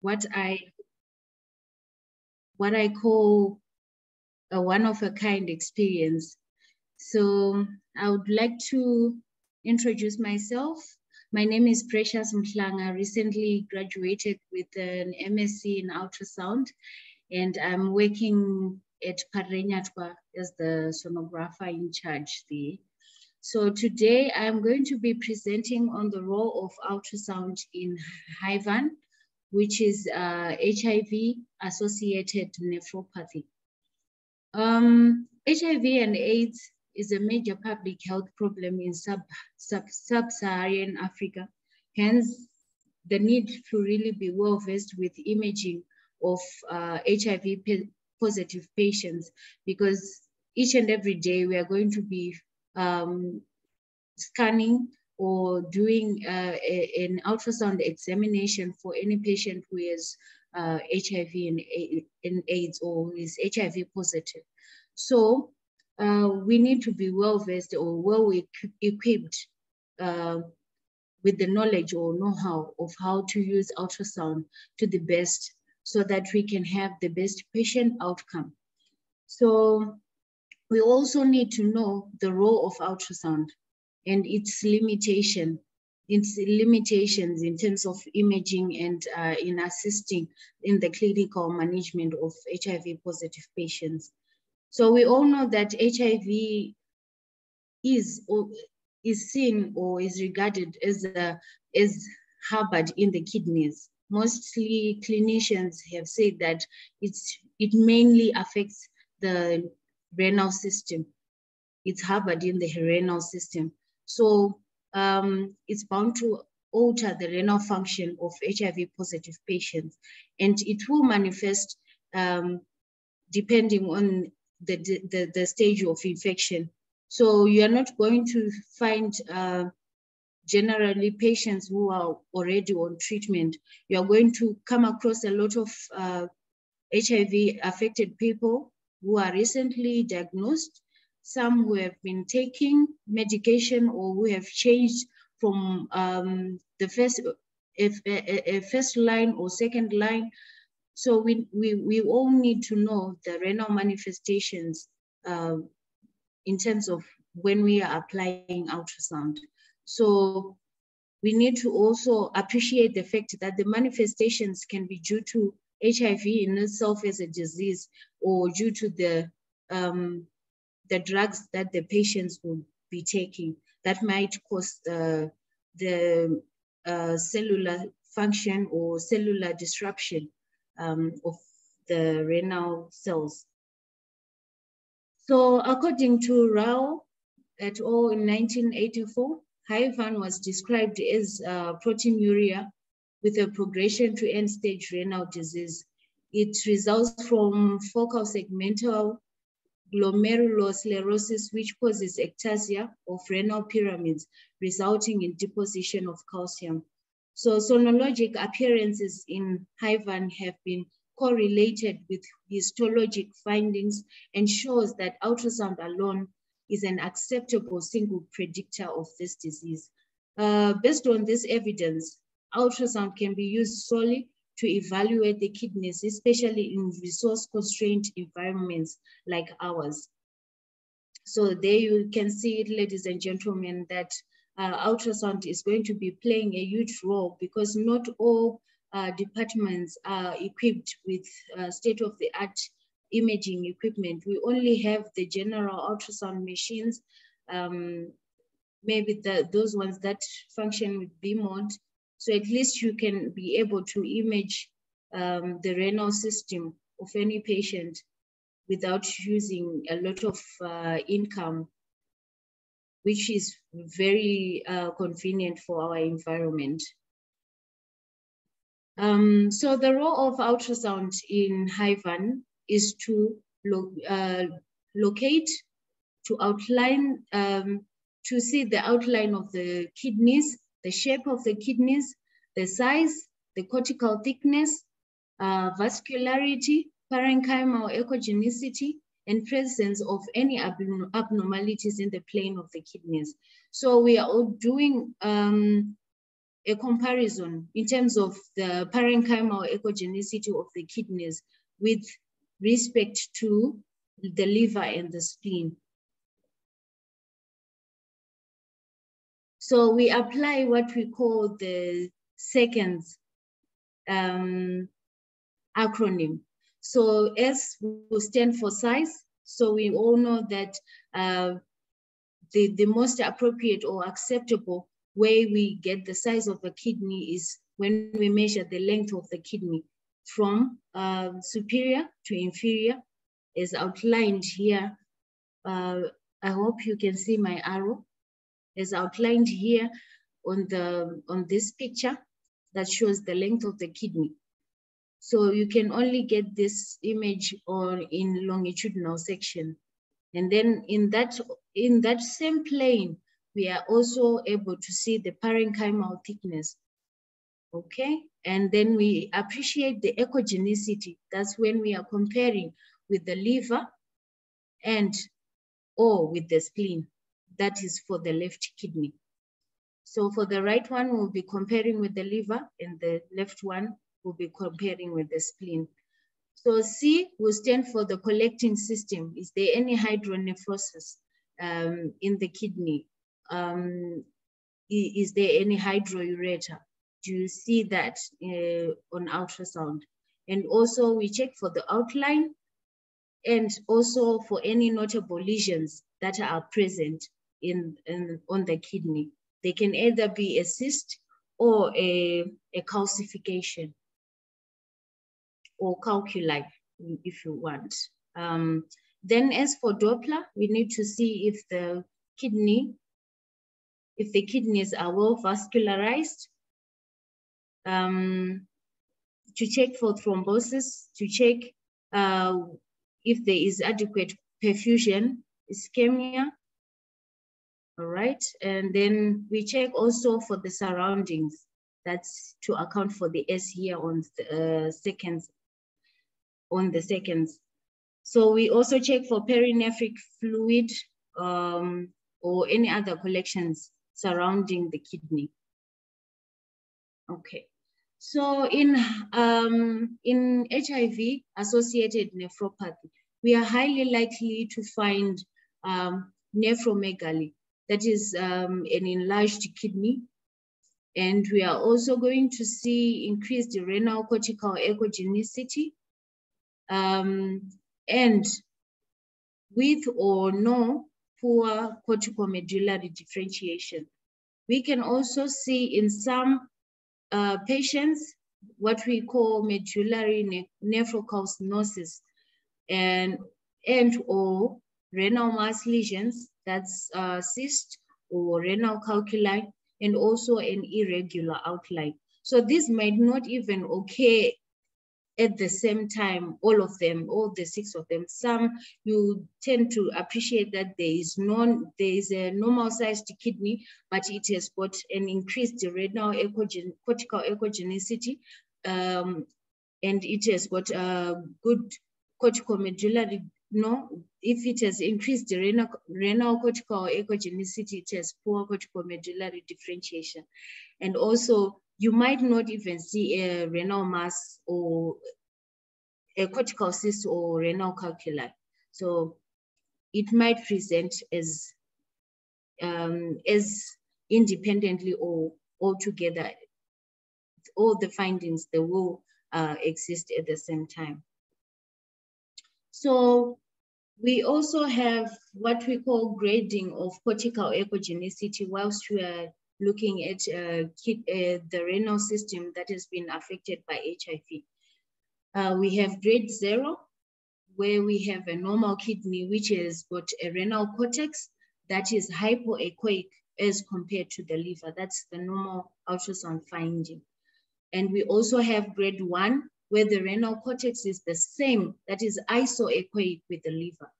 what I what I call a one of a kind experience. So I would like to introduce myself. My name is Precious Mhlanga. I recently graduated with an MSc in ultrasound, and I'm working at Parenyatwa as the sonographer in charge there. So today I'm going to be presenting on the role of ultrasound in HIVAN, which is uh, HIV-associated nephropathy. Um, HIV and AIDS is a major public health problem in sub-Saharan sub, sub Africa. Hence, the need to really be well versed with imaging of uh, HIV positive patients because each and every day we are going to be um, scanning or doing uh, a, an ultrasound examination for any patient who has uh, HIV and, and, AIDS or is HIV positive. So uh, we need to be well versed or well equipped uh, with the knowledge or know-how of how to use ultrasound to the best so that we can have the best patient outcome. So we also need to know the role of ultrasound and its limitation, its limitations in terms of imaging and uh, in assisting in the clinical management of HIV positive patients. So we all know that HIV is or is seen or is regarded as a, as harbored in the kidneys. Mostly clinicians have said that it's it mainly affects the renal system. It's harbored in the renal system. So um, it's bound to alter the renal function of HIV positive patients. And it will manifest um, depending on the, the, the, stage of infection. So you are not going to find uh, generally patients who are already on treatment. You are going to come across a lot of uh, HIV affected people who are recently diagnosed, some who have been taking medication or who have changed from um, the first, if, a, a first line or second line. So we, we, we all need to know the renal manifestations uh, in terms of when we are applying ultrasound. So we need to also appreciate the fact that the manifestations can be due to HIV in itself as a disease or due to the, um, the drugs that the patients will be taking that might cause uh, the uh, cellular function or cellular disruption um, of the renal cells. So according to Rao et al. in 1984, HIVAN was described as uh, proteinuria with a progression to end-stage renal disease. It results from focal segmental glomerulosclerosis, which causes ectasia of renal pyramids, resulting in deposition of calcium. So sonologic appearances in HIVAN have been correlated with histologic findings and shows that ultrasound alone is an acceptable single predictor of this disease. Uh, based on this evidence, ultrasound can be used solely to evaluate the kidneys, especially in resource-constrained environments like ours. So there you can see it, ladies and gentlemen, that uh, ultrasound is going to be playing a huge role because not all uh, departments are equipped with uh, state-of-the-art imaging equipment. We only have the general ultrasound machines, um, maybe the, those ones that function with B-mode, so at least you can be able to image um, the renal system of any patient without using a lot of uh, income, which is very uh, convenient for our environment. Um, so the role of ultrasound in HIVAN is to lo uh, locate, to outline, um, to see the outline of the kidneys the shape of the kidneys, the size, the cortical thickness, uh, vascularity, parenchymal echogenicity, and presence of any abnormalities in the plane of the kidneys. So we are all doing um, a comparison in terms of the parenchymal echogenicity of the kidneys with respect to the liver and the spleen. So we apply what we call the seconds um, acronym. So S will stand for size. So we all know that uh, the, the most appropriate or acceptable way we get the size of a kidney is when we measure the length of the kidney from uh, superior to inferior is outlined here. Uh, I hope you can see my arrow is outlined here on, the, on this picture that shows the length of the kidney. So you can only get this image or in longitudinal section. And then in that, in that same plane, we are also able to see the parenchymal thickness. Okay, and then we appreciate the echogenicity. That's when we are comparing with the liver and or with the spleen. That is for the left kidney. So for the right one, we'll be comparing with the liver and the left one will be comparing with the spleen. So C will stand for the collecting system. Is there any hydronephrosis um, in the kidney? Um, is there any hydroureter? Do you see that uh, on ultrasound? And also we check for the outline and also for any notable lesions that are present in, in on the kidney. They can either be a cyst or a, a calcification or calculi, if you want. Um, then as for Doppler, we need to see if the kidney, if the kidneys are well vascularized, um, to check for thrombosis, to check uh, if there is adequate perfusion, ischemia, all right? And then we check also for the surroundings. That's to account for the S here on the uh, seconds, on the seconds. So we also check for perinephric fluid um, or any other collections surrounding the kidney. Okay. So in, um, in HIV associated nephropathy, we are highly likely to find um, nephromegaly, that is um, an enlarged kidney. And we are also going to see increased renal cortical echogenicity um, and with or no poor corticomedullary differentiation. We can also see in some uh, patients what we call medullary ne nephrocalcinosis and, and or renal mass lesions that's uh, cyst or renal calculi, and also an irregular outline. So this might not even occur at the same time, all of them, all the six of them. Some you tend to appreciate that there is non, there is a normal sized kidney, but it has got an increased renal echogen, cortical echogenicity, um, and it has got a good corticomedullary no, if it has increased the renal, renal cortical echogenicity, it has poor cortical medullary differentiation. And also, you might not even see a renal mass or a cortical cyst or renal calculi. So it might present as, um, as independently or altogether. All the findings, they will uh, exist at the same time. So we also have what we call grading of cortical echogenicity whilst we are looking at uh, kid, uh, the renal system that has been affected by HIV. Uh, we have grade zero, where we have a normal kidney, which has got a renal cortex that is hypoechoic as compared to the liver. That's the normal ultrasound finding. And we also have grade one, where the renal cortex is the same, that is isoechoic with the liver.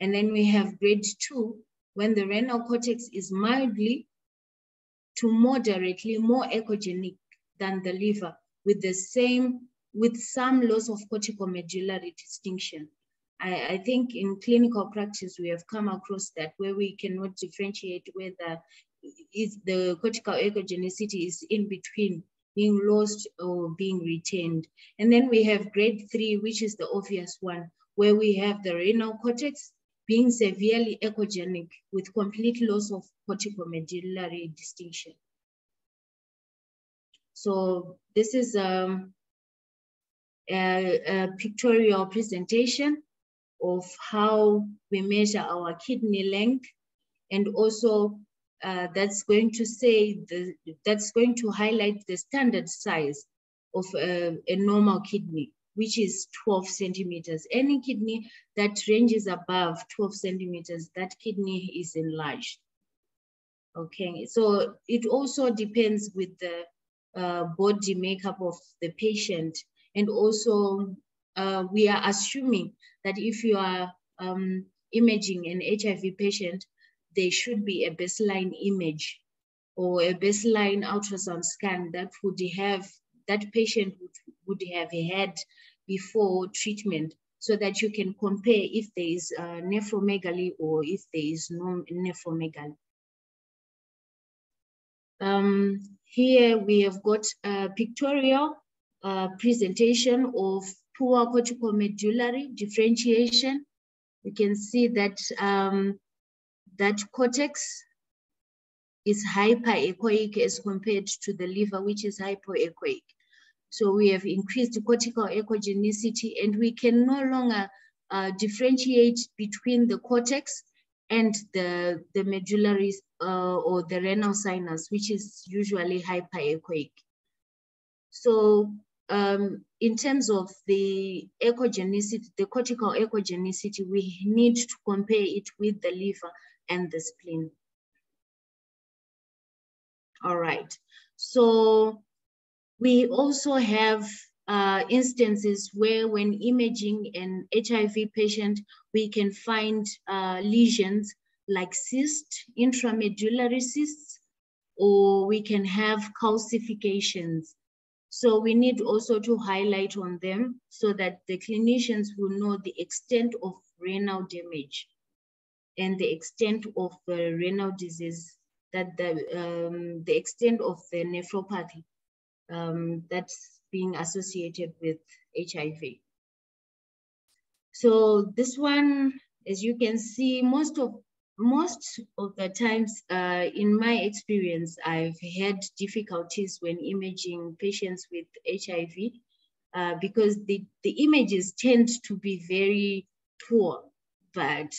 And then we have grade two, when the renal cortex is mildly to moderately more echogenic than the liver with the same, with some loss of corticomedullary distinction. I, I, think in clinical practice, we have come across that where we cannot differentiate whether is the cortical echogenicity is in between being lost or being retained. And then we have grade three, which is the obvious one, where we have the renal cortex being severely echogenic with complete loss of corticomedullary distinction. So this is um, a, a pictorial presentation of how we measure our kidney length and also uh, that's going to say the, that's going to highlight the standard size of a, a normal kidney, which is 12 centimeters. Any kidney that ranges above 12 centimeters, that kidney is enlarged. Okay, so it also depends with the uh, body makeup of the patient. And also uh, we are assuming that if you are um, imaging an HIV patient, there should be a baseline image or a baseline ultrasound scan that would have that patient would, would have had before treatment so that you can compare if there is uh, nephromegaly or if there is no nephromegaly. Um, here we have got a pictorial uh, presentation of poor cortical medullary differentiation. You can see that um, that cortex is hyperechoic as compared to the liver, which is hypoechoic. So we have increased cortical echogenicity and we can no longer uh, differentiate between the cortex and the, the medullary uh, or the renal sinus, which is usually hyperechoic. So um, in terms of the echogenicity, the cortical echogenicity, we need to compare it with the liver and the spleen. All right, so we also have uh, instances where when imaging an HIV patient, we can find uh, lesions like cyst, intramedullary cysts, or we can have calcifications. So we need also to highlight on them so that the clinicians will know the extent of renal damage and the extent of renal disease, that the, um, the extent of the nephropathy um, that's being associated with HIV. So this one, as you can see, most of most of the times uh, in my experience, I've had difficulties when imaging patients with HIV uh, because the, the images tend to be very poor, but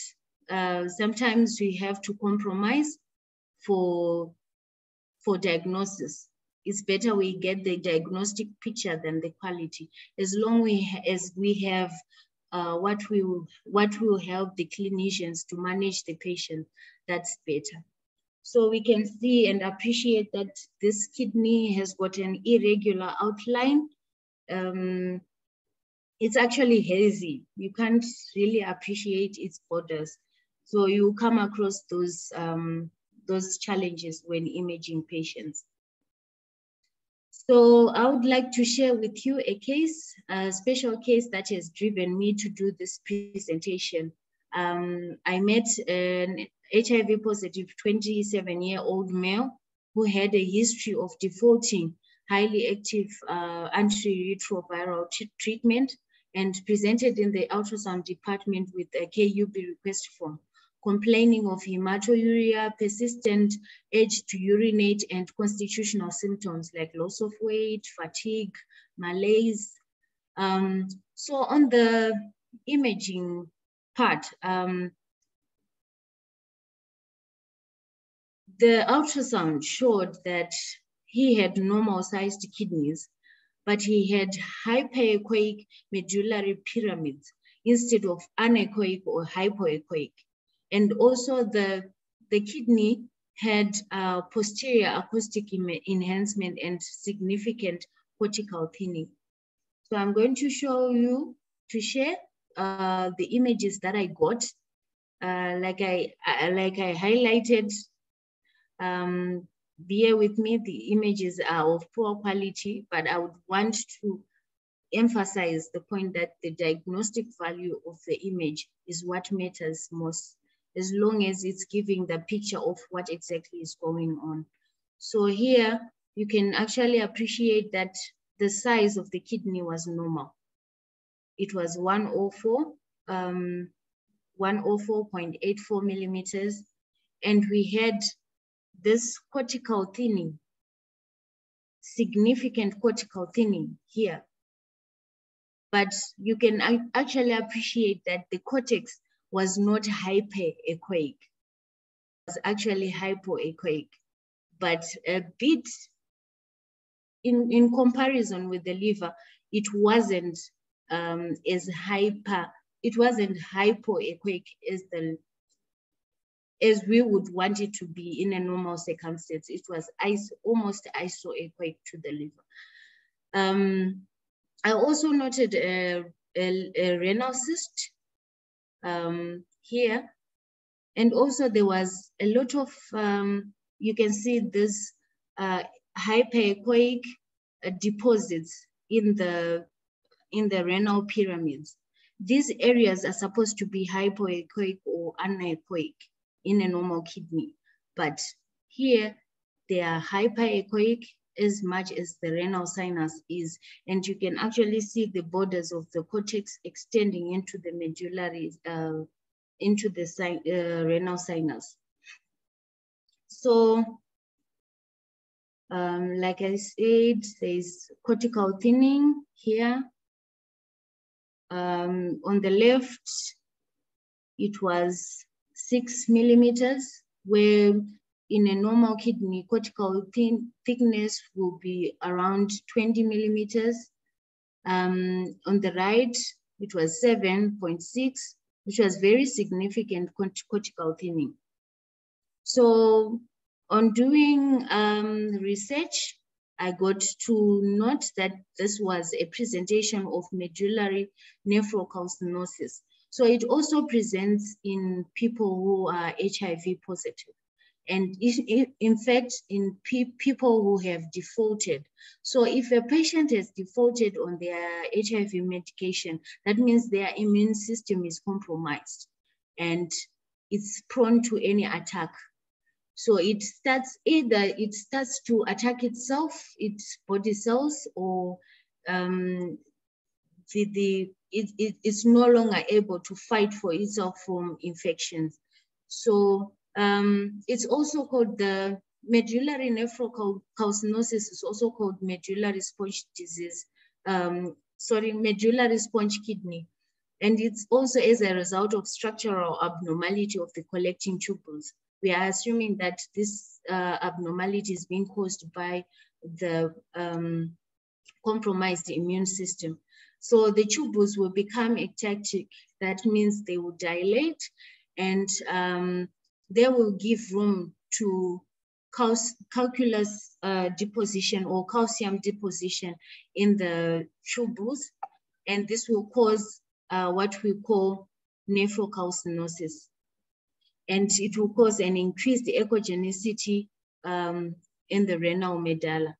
uh, sometimes we have to compromise for, for diagnosis. It's better we get the diagnostic picture than the quality. As long we, as we have uh, what will what will help the clinicians to manage the patient, that's better. So we can see and appreciate that this kidney has got an irregular outline. Um, it's actually hazy. You can't really appreciate its borders. So you come across those, um, those challenges when imaging patients. So I would like to share with you a case, a special case that has driven me to do this presentation. Um, I met an HIV positive 27 year old male who had a history of defaulting highly active uh, antiretroviral treatment and presented in the ultrasound department with a KUB request form complaining of hematuria, persistent urge to urinate, and constitutional symptoms like loss of weight, fatigue, malaise. Um, so on the imaging part, um, the ultrasound showed that he had normal sized kidneys, but he had hyperechoic medullary pyramids instead of anechoic or hypoechoic. And also the, the kidney had uh, posterior acoustic enhancement and significant cortical thinning. So I'm going to show you, to share uh, the images that I got. Uh, like, I, uh, like I highlighted, um, bear with me, the images are of poor quality, but I would want to emphasize the point that the diagnostic value of the image is what matters most as long as it's giving the picture of what exactly is going on. So here you can actually appreciate that the size of the kidney was normal. It was 104, um, 104.84 millimeters. And we had this cortical thinning, significant cortical thinning here. But you can actually appreciate that the cortex was not hyperechoic, it was actually hypoechoic, but a bit in, in comparison with the liver, it wasn't um, as hyper, it wasn't hypoechoic as the as we would want it to be in a normal circumstance. It was iso, almost isoechoic to the liver. Um, I also noted a, a, a renal cyst um, here. And also there was a lot of, um, you can see this uh, uh, deposits in the, in the renal pyramids. These areas are supposed to be hypoechoic or anechoic in a normal kidney, but here they are hyperechoic as much as the renal sinus is. And you can actually see the borders of the cortex extending into the medullary, uh, into the uh, renal sinus. So, um, like I said, there's cortical thinning here. Um, on the left, it was six millimeters, where in a normal kidney, cortical thin, thickness will be around 20 millimeters. Um, on the right, it was 7.6, which was very significant cortical thinning. So on doing um, research, I got to note that this was a presentation of medullary nephrocalcinosis. So it also presents in people who are HIV positive and in fact, in pe people who have defaulted. So if a patient has defaulted on their HIV medication, that means their immune system is compromised and it's prone to any attack. So it starts either it starts to attack itself, its body cells, or um, the, the it, it, it's no longer able to fight for itself from infections. So um, it's also called the medullary nephrocalcinosis is also called medullary sponge disease. Um, sorry, medullary sponge kidney. And it's also as a result of structural abnormality of the collecting tubules. We are assuming that this uh, abnormality is being caused by the um, compromised immune system. So the tubules will become ectatic. That means they will dilate and um, they will give room to cal calculus uh, deposition or calcium deposition in the tubules, and this will cause uh, what we call nephrocalcinosis. And it will cause an increased echogenicity um, in the renal medulla.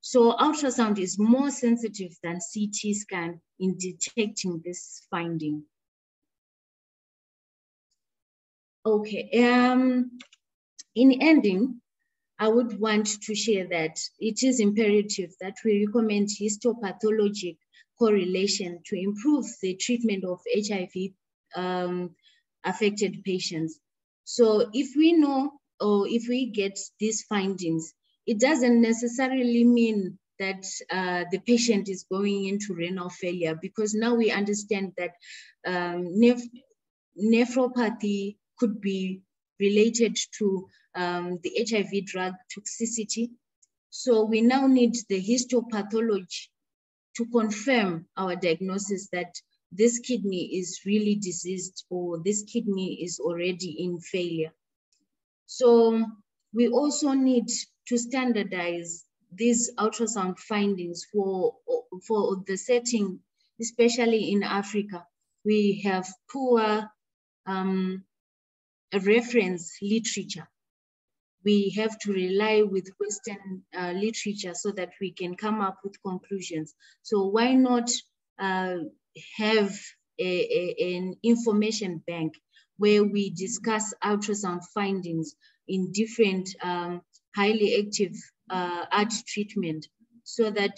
So ultrasound is more sensitive than CT scan in detecting this finding. Okay, um, in ending, I would want to share that it is imperative that we recommend histopathologic correlation to improve the treatment of HIV um, affected patients. So if we know or if we get these findings, it doesn't necessarily mean that uh, the patient is going into renal failure because now we understand that um, neph nephropathy could be related to um, the HIV drug toxicity. So we now need the histopathology to confirm our diagnosis that this kidney is really diseased or this kidney is already in failure. So we also need to standardize these ultrasound findings for, for the setting, especially in Africa. We have poor um, reference literature. We have to rely with Western uh, literature so that we can come up with conclusions. So why not uh, have a, a, an information bank where we discuss ultrasound findings in different um, highly active uh, art treatment so that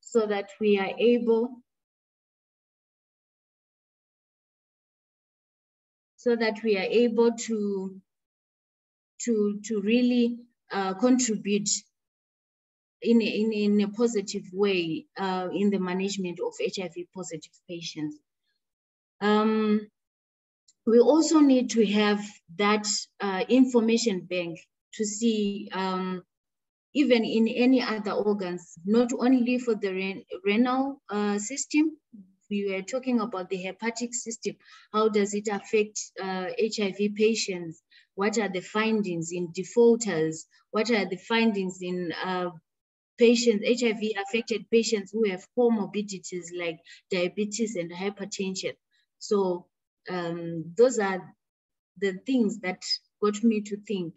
so that we are able so that we are able to to to really uh, contribute in, in, in a positive way uh, in the management of HIV positive patients. Um, we also need to have that uh, information bank to see um, even in any other organs, not only for the ren renal uh, system, we were talking about the hepatic system. How does it affect uh, HIV patients? What are the findings in defaulters? What are the findings in uh, patients, HIV affected patients who have comorbidities like diabetes and hypertension. So um, those are the things that got me to think,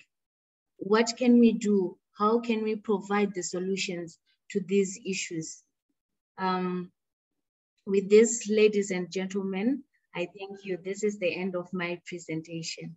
what can we do? How can we provide the solutions to these issues? Um, with this, ladies and gentlemen, I thank you. This is the end of my presentation.